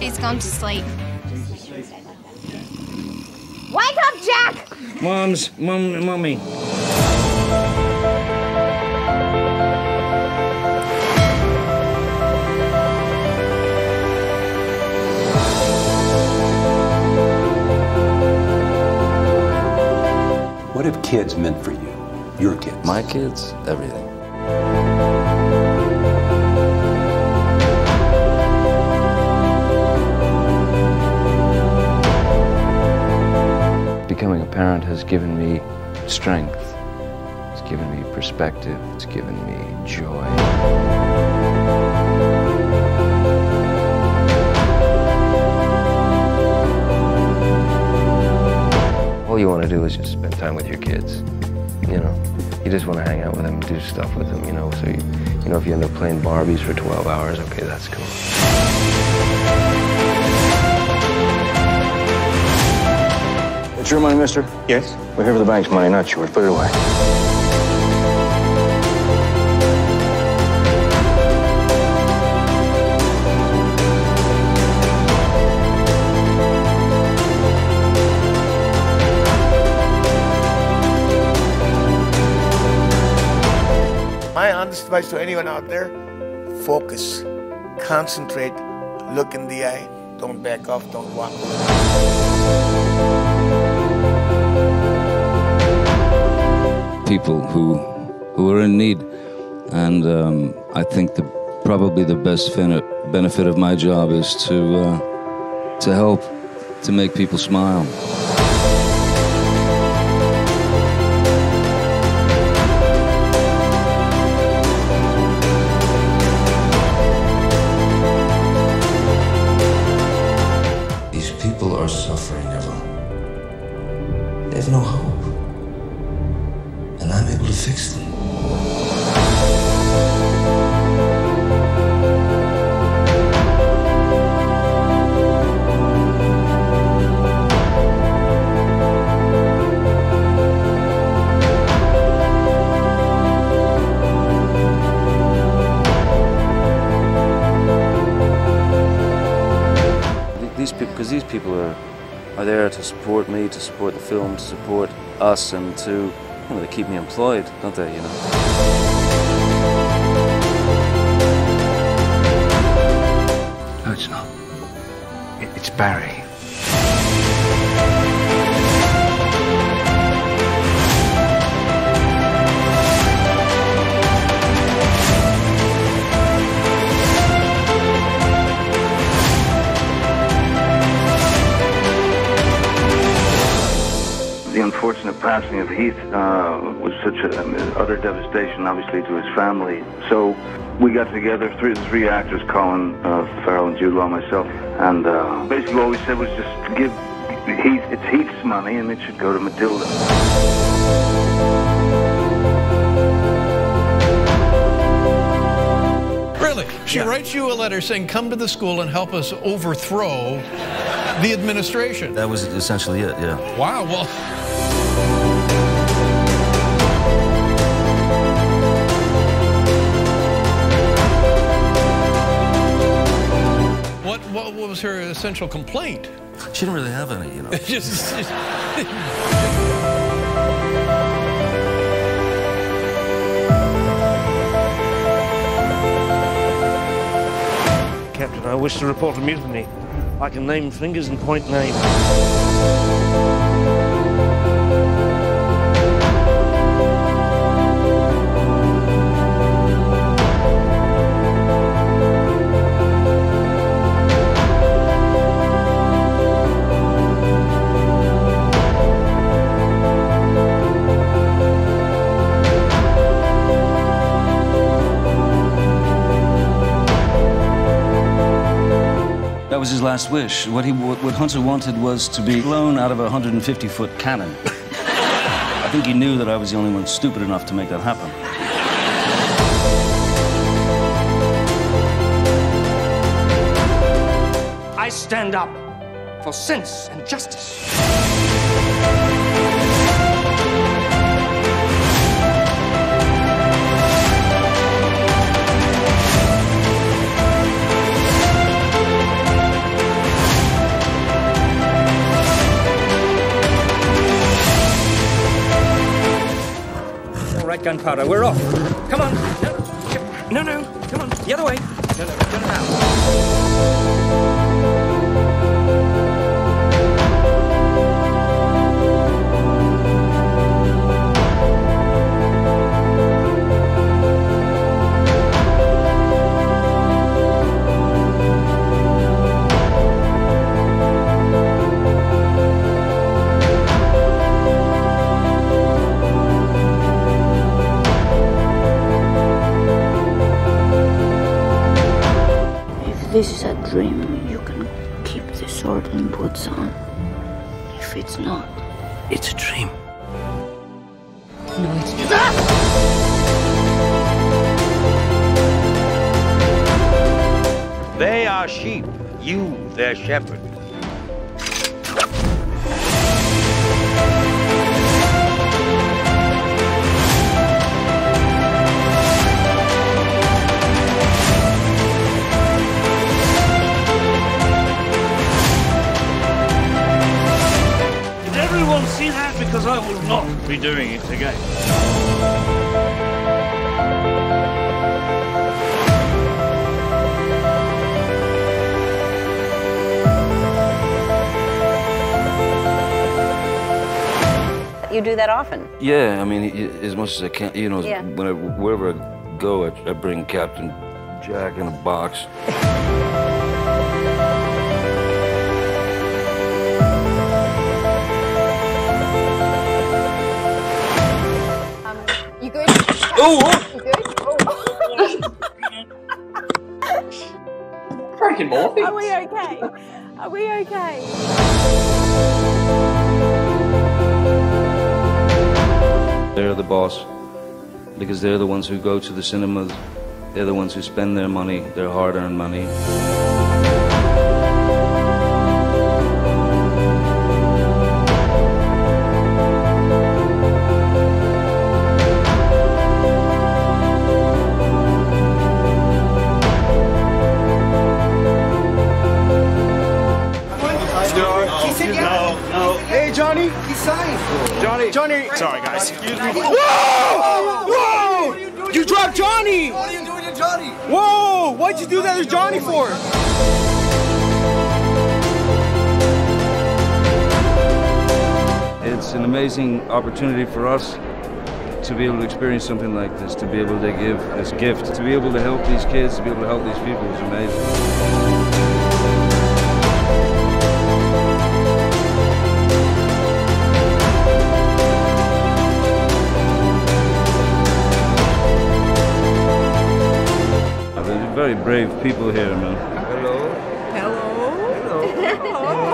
He's gone to sleep. Wake up, Jack! Mom's, mom, mommy. What have kids meant for you? Your kids? My kids? Everything. Parent has given me strength. It's given me perspective. It's given me joy. All you want to do is just spend time with your kids. You know, you just want to hang out with them, do stuff with them. You know, so you, you know, if you end up playing Barbies for 12 hours, okay, that's cool. It's your money, mister? Yes? We're here for the bank's money, not yours. Put it away. My honest advice to anyone out there focus, concentrate, look in the eye, don't back off, don't walk away. People who who are in need, and um, I think the probably the best benefit of my job is to uh, to help to make people smile. These people are suffering, Eva. They have no hope. Fix them. These people, because these people are are there to support me, to support the film, to support us, and to they keep me employed, don't they? You know. No, it's not. It's Barry. Unfortunate passing of Heath uh, was such a um, utter devastation, obviously, to his family. So we got together, three the three actors, Colin uh, Farrell and Jude Law, myself, and uh, basically all we said was just give Heath it's Heath's money, and it should go to Matilda. Really? She writes you a letter saying, come to the school and help us overthrow the administration. That was essentially it, yeah. Wow, well. What, what was her essential complaint? She didn't really have any, you know. Just- just- Captain, I wish to report a mutiny. I can name fingers and point names. That was his last wish. What he what, Hunter wanted was to be blown out of a 150 foot cannon. I think he knew that I was the only one stupid enough to make that happen. I stand up for sense and justice. Gunpowder. We're off. Come on. No, no, no. Come on. The other way. No, no. This is a dream, you can keep the sword and boots on. If it's not, It's a dream. no, it's not. Ah! They are sheep, you their shepherd. Because I will not be doing it again. You do that often. Yeah, I mean, as much as I can, you know, Yeah. whenever, wherever I go, I, I bring Captain Jack in a box. Oh! You good? Oh. Freaking Morphy. Are we okay? Are we okay? They're the boss because they're the ones who go to the cinemas. They're the ones who spend their money, their hard-earned money. Johnny, Johnny. Sorry, guys. Excuse me. Whoa! Whoa! You dropped Johnny! What are you doing to Johnny? Whoa! What'd you do that to Johnny for? It's an amazing opportunity for us to be able to experience something like this, to be able to give this gift, to be able to help these kids, to be able to help these people is amazing. Brave people here, man. Hello.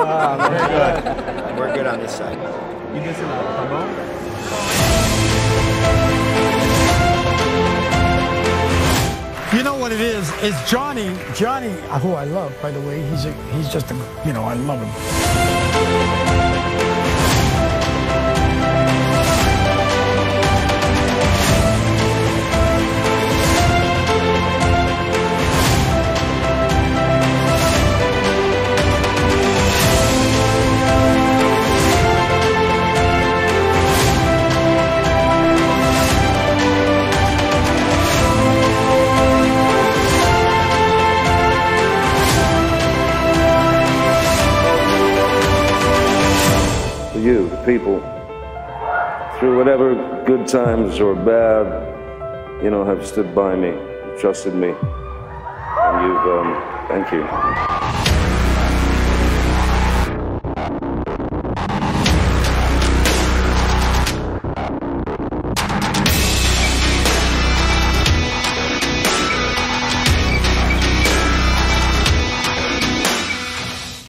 Ah, very good. We're good on this side. You guys You know what it is? It's Johnny. Johnny, who I love, by the way. He's a, he's just a, you know, I love him. Through whatever good times or bad, you know, have stood by me, trusted me, and you've, um, thank you.